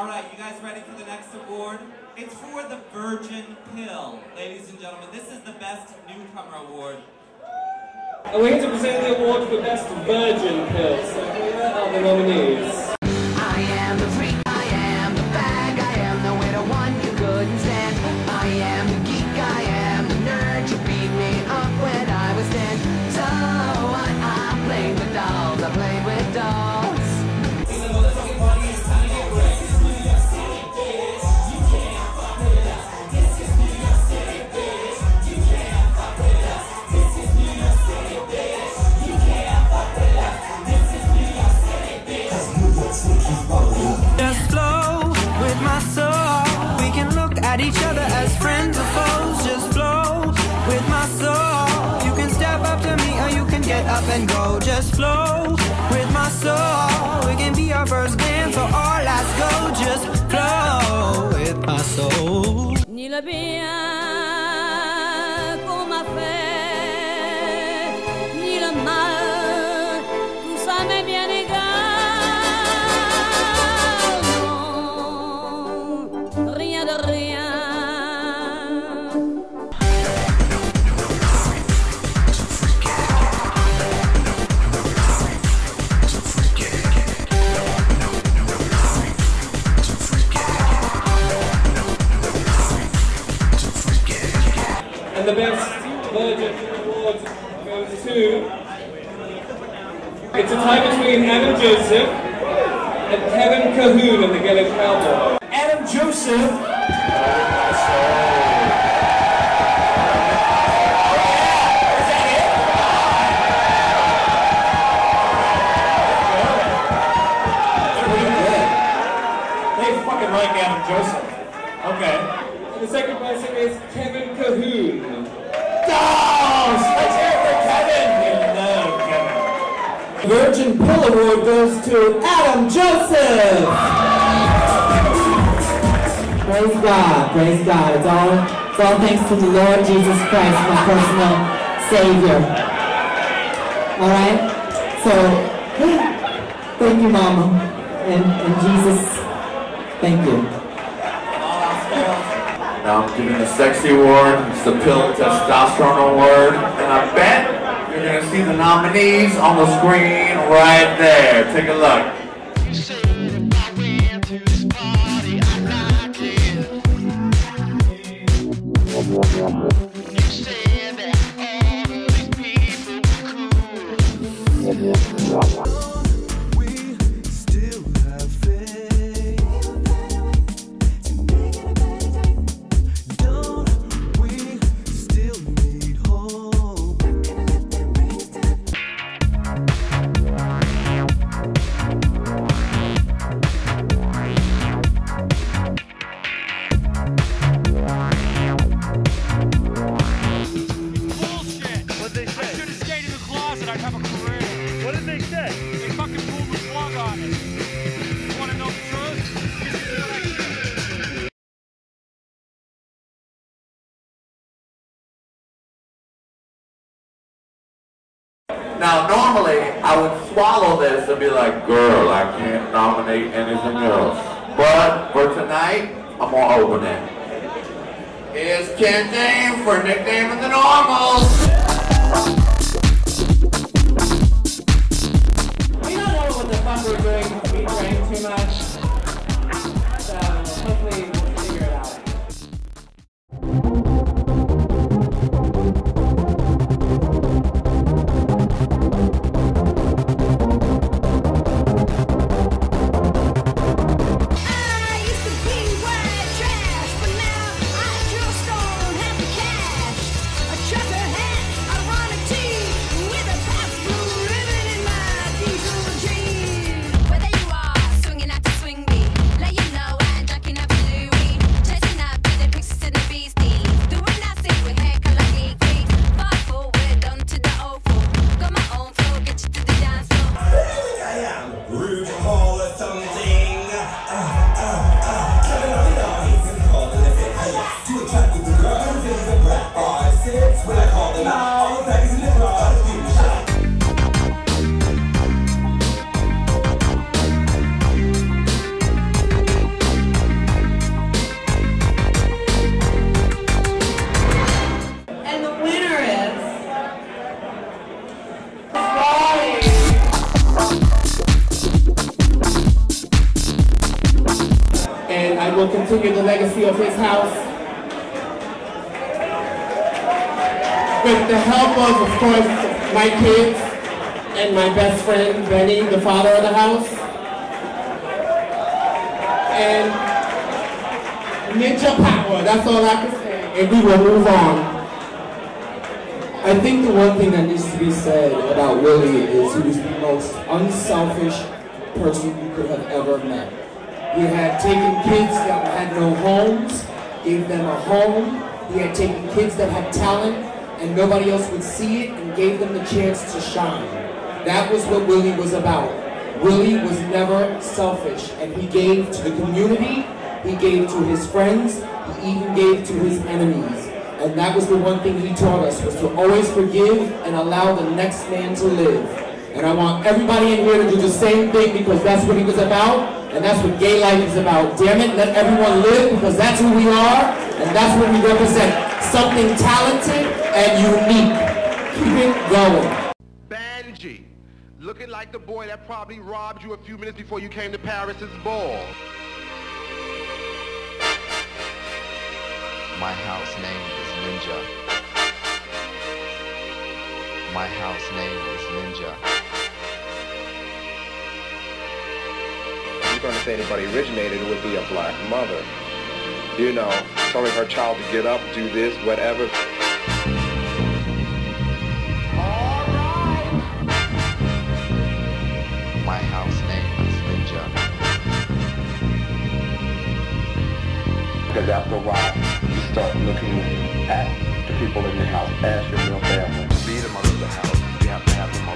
All right, you guys ready for the next award? It's for the Virgin Pill. Ladies and gentlemen, this is the Best Newcomer Award. And we're here to present the award for Best Virgin Pill. So here are the nominees. Flow with my soul. We can be our first dance or our last go. Just flow with my soul. The Best Virgin Award goes to... It's a tie between Adam Joseph and Kevin Cahoon of the Ghetto Cowboy. Adam Joseph. Oh, Virgin Pill Award goes to Adam Joseph! Praise God, praise God. It's all, it's all thanks to the Lord Jesus Christ, my personal Savior. Alright? So, thank you, Mama. And, and Jesus, thank you. Now I'm giving the sexy award. It's the pill testosterone award. And I bet you're gonna see the nominees on the screen right there. Take a look. Now normally I would swallow this and be like, girl, I can't nominate anything else. But for tonight, I'm gonna open it. Here's Ken James for nicknaming the normals. We don't know what the fuck we're doing. We drank too much. Of his house. With the help of, of course, my kids and my best friend, Benny, the father of the house. And ninja power, that's all I can say. And we will move on. I think the one thing that needs to be said about Willi is he was the most unselfish person you could have ever met. He had taken kids that had no homes, gave them a home. He had taken kids that had talent and nobody else would see it and gave them the chance to shine. That was what Willi was about. Willi was never selfish and he gave to the community, he gave to his friends, he even gave to his enemies. And that was the one thing he taught us, was to always forgive and allow the next man to live. And I want everybody in here to do the same thing because that's what he was about, and that's what gay life is about. Damn it, let everyone live because that's who we are, and that's what we represent. Something talented and unique. Keep it going. Banji, looking like the boy that probably robbed you a few minutes before you came to Paris's ball. My house name is Ninja. My house name is Ninja. Going to say anybody originated, it would be a black mother. You know, telling her child to get up, do this, whatever. My house name is Ninja. Because after a while, you start looking at the people in your house as your real family. To be the mother of the house, you have to have the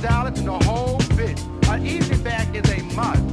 Dallas, and the whole bit. An evening bag is a must.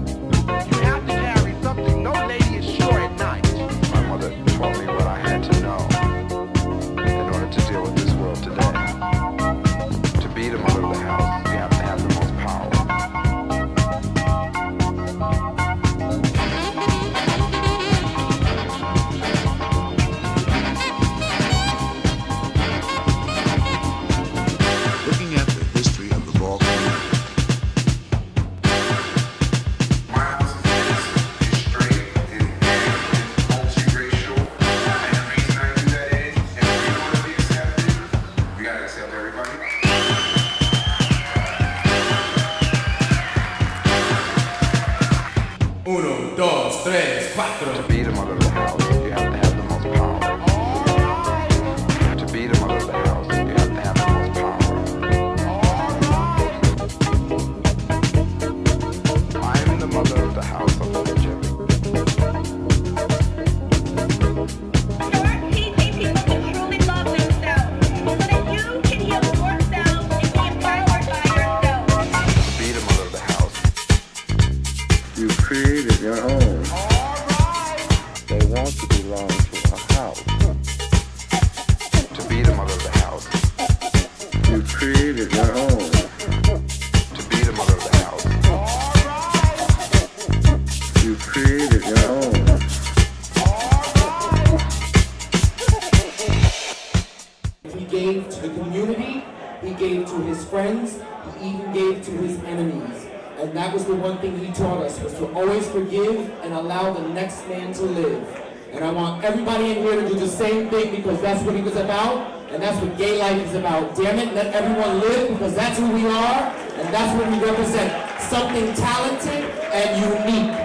That was the one thing he taught us, was to always forgive and allow the next man to live. And I want everybody in here to do the same thing because that's what he was about, and that's what gay life is about. Damn it, let everyone live because that's who we are, and that's what we represent. Something talented and unique.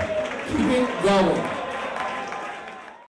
Keep it going.